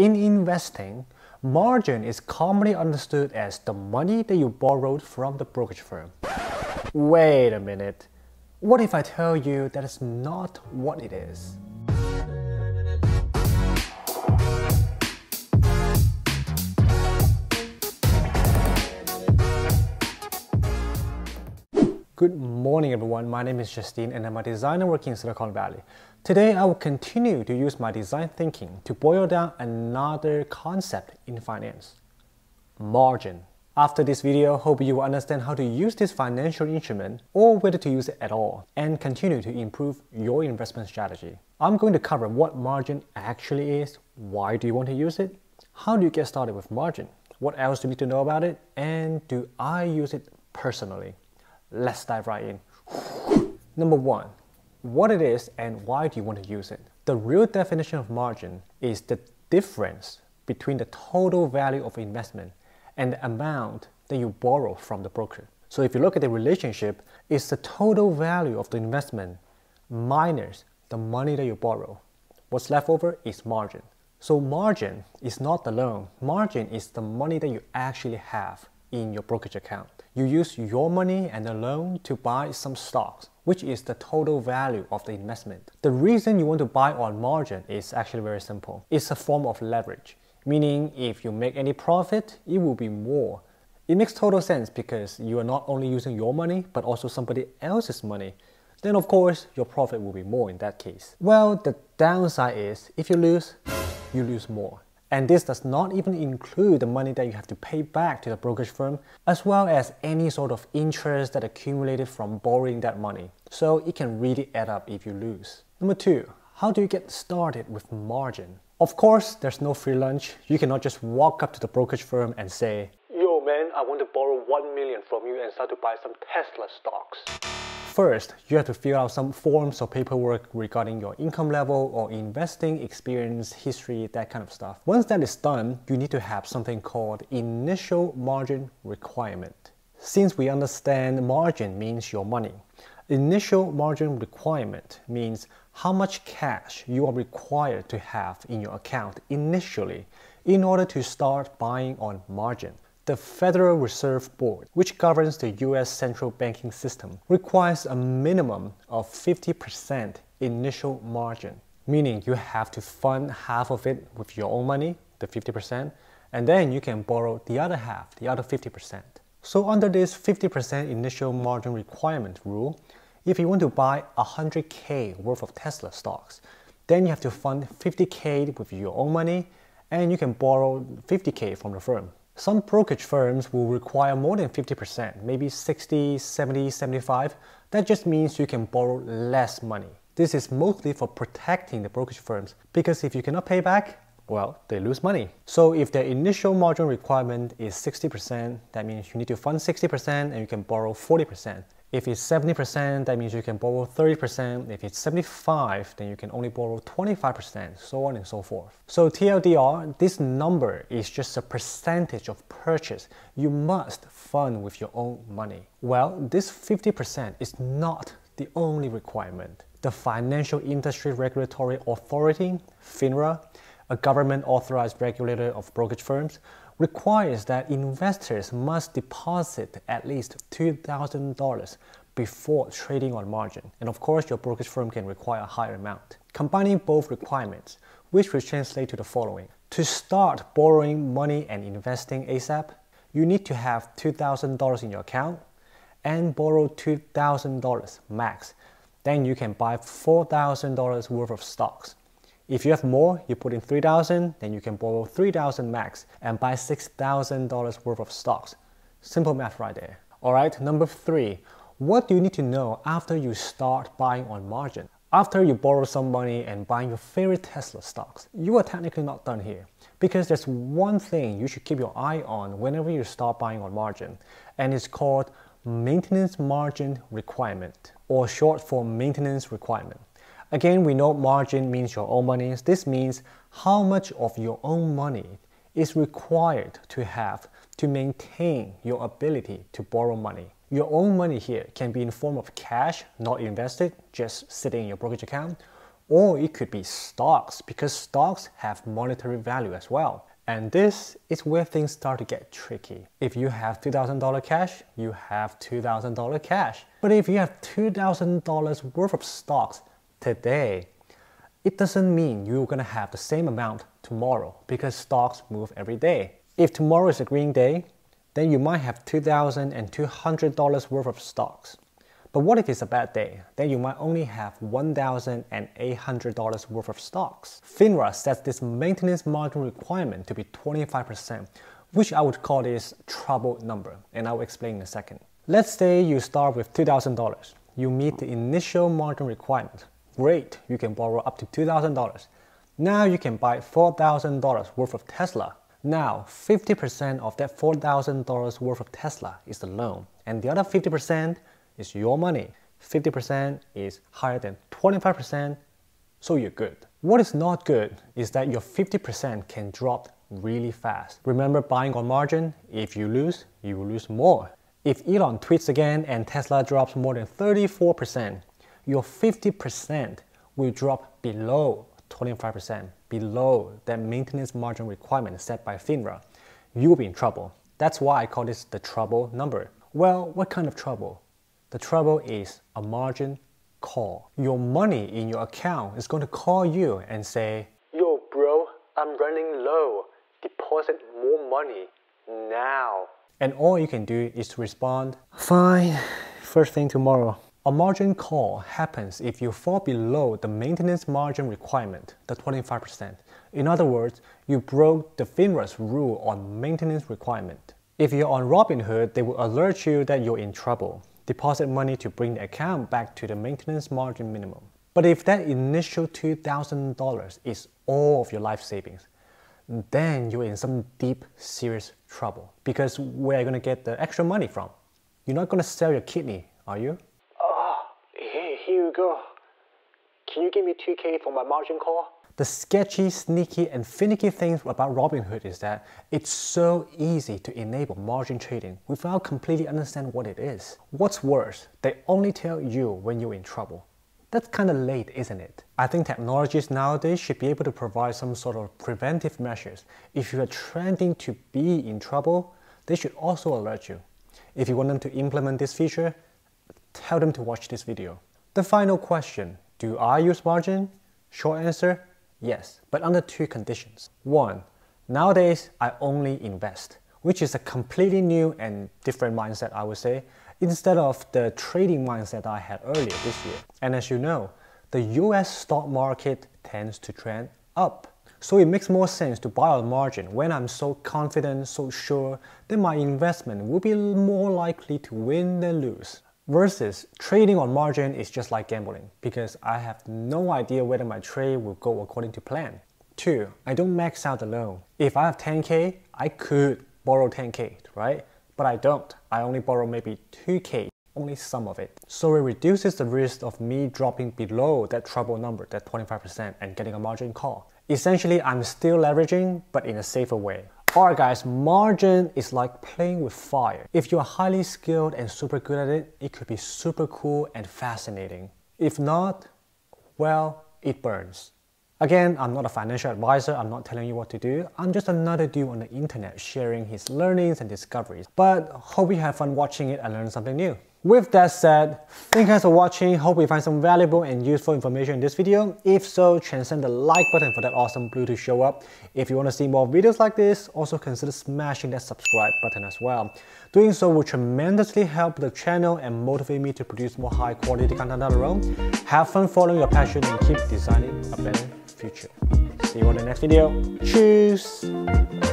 In investing, margin is commonly understood as the money that you borrowed from the brokerage firm. Wait a minute. What if I tell you that is not what it is? Good morning everyone, my name is Justeen and I'm a designer working in Silicon Valley. Today I will continue to use my design thinking to boil down another concept in finance, margin. After this video, hope you will understand how to use this financial instrument or whether to use it at all and continue to improve your investment strategy. I'm going to cover what margin actually is, why do you want to use it, how do you get started with margin, what else do you need to know about it, and do I use it personally? Let's dive right in. Number one, what it is and why do you want to use it? The real definition of margin is the difference between the total value of investment and the amount that you borrow from the broker. So if you look at the relationship, it's the total value of the investment minus the money that you borrow. What's left over is margin. So margin is not the loan. Margin is the money that you actually have in your brokerage account you use your money and the loan to buy some stocks, which is the total value of the investment. The reason you want to buy on margin is actually very simple. It's a form of leverage, meaning if you make any profit, it will be more. It makes total sense because you are not only using your money, but also somebody else's money. Then of course, your profit will be more in that case. Well, the downside is if you lose, you lose more. And this does not even include the money that you have to pay back to the brokerage firm, as well as any sort of interest that accumulated from borrowing that money. So it can really add up if you lose. Number two, how do you get started with margin? Of course, there's no free lunch. You cannot just walk up to the brokerage firm and say, Yo man, I want to borrow 1 million from you and start to buy some Tesla stocks. First, you have to fill out some forms or paperwork regarding your income level or investing experience, history, that kind of stuff. Once that is done, you need to have something called initial margin requirement. Since we understand margin means your money, initial margin requirement means how much cash you are required to have in your account initially in order to start buying on margin. The Federal Reserve Board, which governs the US central banking system, requires a minimum of 50% initial margin, meaning you have to fund half of it with your own money, the 50%, and then you can borrow the other half, the other 50%. So under this 50% initial margin requirement rule, if you want to buy 100k worth of Tesla stocks, then you have to fund 50k with your own money and you can borrow 50k from the firm. Some brokerage firms will require more than 50%, maybe 60, 70, 75. That just means you can borrow less money. This is mostly for protecting the brokerage firms because if you cannot pay back, well, they lose money. So if the initial margin requirement is 60%, that means you need to fund 60% and you can borrow 40%. If it's 70%, that means you can borrow 30%. If it's 75, then you can only borrow 25%, so on and so forth. So TLDR, this number is just a percentage of purchase you must fund with your own money. Well, this 50% is not the only requirement. The Financial Industry Regulatory Authority, FINRA, a government authorized regulator of brokerage firms, requires that investors must deposit at least $2,000 before trading on margin. And of course, your brokerage firm can require a higher amount. Combining both requirements, which will translate to the following. To start borrowing money and investing ASAP, you need to have $2,000 in your account and borrow $2,000 max. Then you can buy $4,000 worth of stocks. If you have more, you put in 3000 then you can borrow 3000 max and buy $6,000 worth of stocks. Simple math right there. Alright, number three, what do you need to know after you start buying on margin? After you borrow some money and buying your favorite Tesla stocks, you are technically not done here. Because there's one thing you should keep your eye on whenever you start buying on margin, and it's called maintenance margin requirement, or short for maintenance requirement. Again, we know margin means your own money. This means how much of your own money is required to have to maintain your ability to borrow money. Your own money here can be in form of cash, not invested, just sitting in your brokerage account, Or it could be stocks because stocks have monetary value as well. And this is where things start to get tricky. If you have $2,000 cash, you have $2,000 cash. But if you have $2,000 worth of stocks today, it doesn't mean you're gonna have the same amount tomorrow because stocks move every day. If tomorrow is a green day, then you might have $2,200 worth of stocks. But what if it's a bad day? Then you might only have $1,800 worth of stocks. FINRA sets this maintenance margin requirement to be 25%, which I would call this trouble number, and I'll explain in a second. Let's say you start with $2,000. You meet the initial margin requirement. Great, you can borrow up to $2,000. Now you can buy $4,000 worth of Tesla. Now, 50% of that $4,000 worth of Tesla is the loan, and the other 50% is your money. 50% is higher than 25%, so you're good. What is not good is that your 50% can drop really fast. Remember buying on margin? If you lose, you will lose more. If Elon tweets again and Tesla drops more than 34%, your 50% will drop below 25%, below that maintenance margin requirement set by FINRA. You'll be in trouble. That's why I call this the trouble number. Well, what kind of trouble? The trouble is a margin call. Your money in your account is going to call you and say, Yo, bro, I'm running low. Deposit more money now. And all you can do is to respond, Fine, first thing tomorrow. A margin call happens if you fall below the maintenance margin requirement, the 25%. In other words, you broke the FINRA's rule on maintenance requirement. If you're on Robinhood, they will alert you that you're in trouble deposit money to bring the account back to the maintenance margin minimum. But if that initial $2,000 is all of your life savings, then you're in some deep, serious trouble. Because where are you going to get the extra money from? You're not going to sell your kidney, are you? Oh, here, here you go. Can you give me 2K for my margin call? The sketchy, sneaky, and finicky things about Robinhood is that it's so easy to enable margin trading without completely understanding what it is. What's worse, they only tell you when you're in trouble. That's kind of late, isn't it? I think technologies nowadays should be able to provide some sort of preventive measures. If you are trending to be in trouble, they should also alert you. If you want them to implement this feature, tell them to watch this video. The final question, do I use margin? Short answer, Yes, but under two conditions. One, nowadays I only invest, which is a completely new and different mindset, I would say, instead of the trading mindset I had earlier this year. And as you know, the US stock market tends to trend up. So it makes more sense to buy on margin when I'm so confident, so sure that my investment will be more likely to win than lose. Versus trading on margin is just like gambling because I have no idea whether my trade will go according to plan. Two, I don't max out the loan. If I have 10K, I could borrow 10K, right? But I don't. I only borrow maybe 2K, only some of it. So it reduces the risk of me dropping below that trouble number, that 25% and getting a margin call. Essentially, I'm still leveraging, but in a safer way. Alright guys, margin is like playing with fire. If you're highly skilled and super good at it, it could be super cool and fascinating. If not, well, it burns. Again, I'm not a financial advisor, I'm not telling you what to do. I'm just another dude on the internet sharing his learnings and discoveries. But hope you have fun watching it and learn something new. With that said, thank you guys for watching. Hope you find some valuable and useful information in this video. If so, transcend the like button for that awesome blue to show up. If you want to see more videos like this, also consider smashing that subscribe button as well. Doing so will tremendously help the channel and motivate me to produce more high quality content down the road. Have fun following your passion and keep designing a better future. See you on the next video. Cheers!